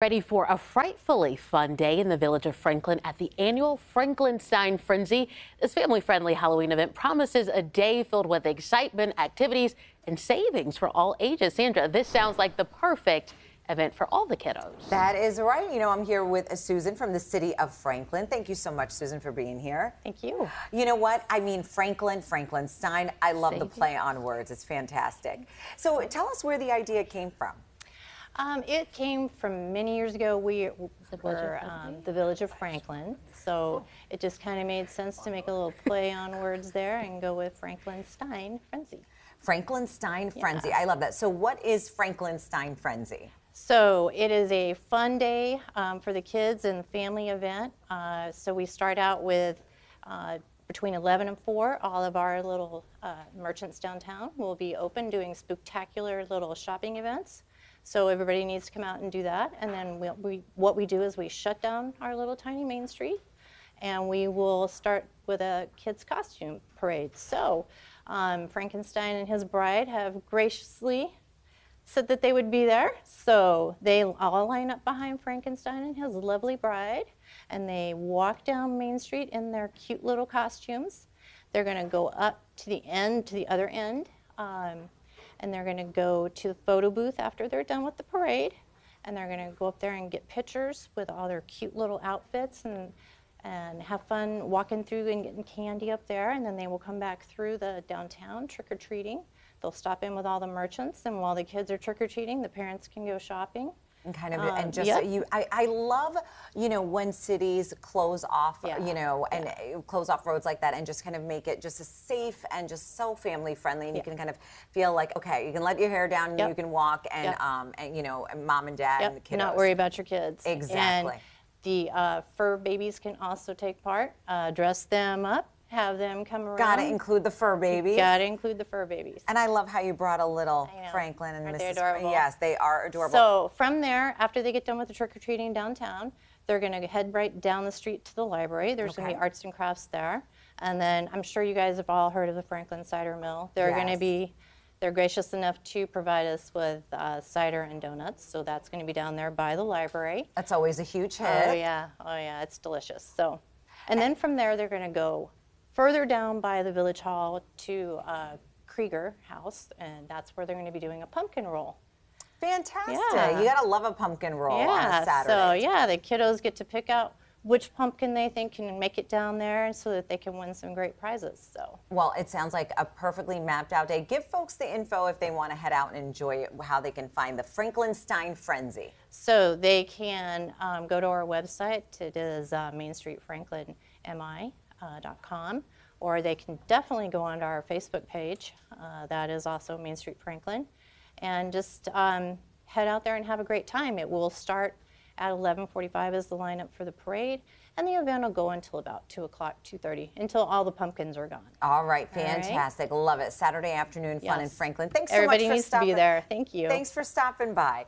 Ready for a frightfully fun day in the village of Franklin at the annual Franklinstein Frenzy. This family friendly Halloween event promises a day filled with excitement, activities, and savings for all ages. Sandra, this sounds like the perfect event for all the kiddos. That is right. You know, I'm here with Susan from the city of Franklin. Thank you so much, Susan, for being here. Thank you. You know what? I mean, Franklin, Franklinstein. I love Same. the play on words. It's fantastic. So tell us where the idea came from. Um, it came from many years ago. We were um, the village of Franklin, so it just kind of made sense to make a little play on words there and go with Franklinstein Frenzy. Franklinstein Frenzy. Yeah. I love that. So, what is Franklinstein Frenzy? So it is a fun day um, for the kids and family event. Uh, so we start out with uh, between 11 and 4, all of our little uh, merchants downtown will be open doing spectacular little shopping events. So everybody needs to come out and do that. And then we, we, what we do is we shut down our little tiny main street and we will start with a kids costume parade. So um, Frankenstein and his bride have graciously said that they would be there. So they all line up behind Frankenstein and his lovely bride and they walk down Main Street in their cute little costumes. They're going to go up to the end, to the other end. Um, and they're going to go to the photo booth after they're done with the parade and they're going to go up there and get pictures with all their cute little outfits and and have fun walking through and getting candy up there and then they will come back through the downtown trick-or-treating. They'll stop in with all the merchants and while the kids are trick-or-treating the parents can go shopping and kind of um, and just yep. you I, I love you know when cities close off yeah. you know and yeah. close off roads like that and just kind of make it just as safe and just so family friendly and yeah. you can kind of feel like okay you can let your hair down and yep. you can walk and yep. um and you know and mom and dad and the kids not worry about your kids exactly and the uh, fur babies can also take part uh, dress them up have them come around. Got to include the fur babies. Got to include the fur babies. And I love how you brought a little Franklin and Aren't Mrs. They adorable? Yes, they are adorable. So from there, after they get done with the trick or treating downtown, they're going to head right down the street to the library. There's okay. going to be arts and crafts there. And then I'm sure you guys have all heard of the Franklin Cider Mill. They're yes. going to be they're gracious enough to provide us with uh, cider and donuts, so that's going to be down there by the library. That's always a huge hit. Oh yeah, oh yeah, it's delicious. So, and then from there they're going to go further down by the village hall to uh, Krieger House, and that's where they're going to be doing a pumpkin roll. Fantastic. Yeah. You got to love a pumpkin roll yeah, on a Saturday. So, yeah, the kiddos get to pick out which pumpkin they think can make it down there so that they can win some great prizes. So, well, it sounds like a perfectly mapped out day. Give folks the info if they want to head out and enjoy it, how they can find the Franklinstein Frenzy. So they can um, go to our website. It is uh, Main Street Franklin MI com, or they can definitely go onto our Facebook page. Uh, that is also Main Street Franklin. And just um, head out there and have a great time. It will start at 11:45 is the lineup for the parade, and the event will go until about 2 o'clock, 2:30, until all the pumpkins are gone. All right, fantastic, all right. love it. Saturday afternoon fun yes. in Franklin. Thanks so Everybody much for stopping. Everybody needs to be there. Thank you. Thanks for stopping by.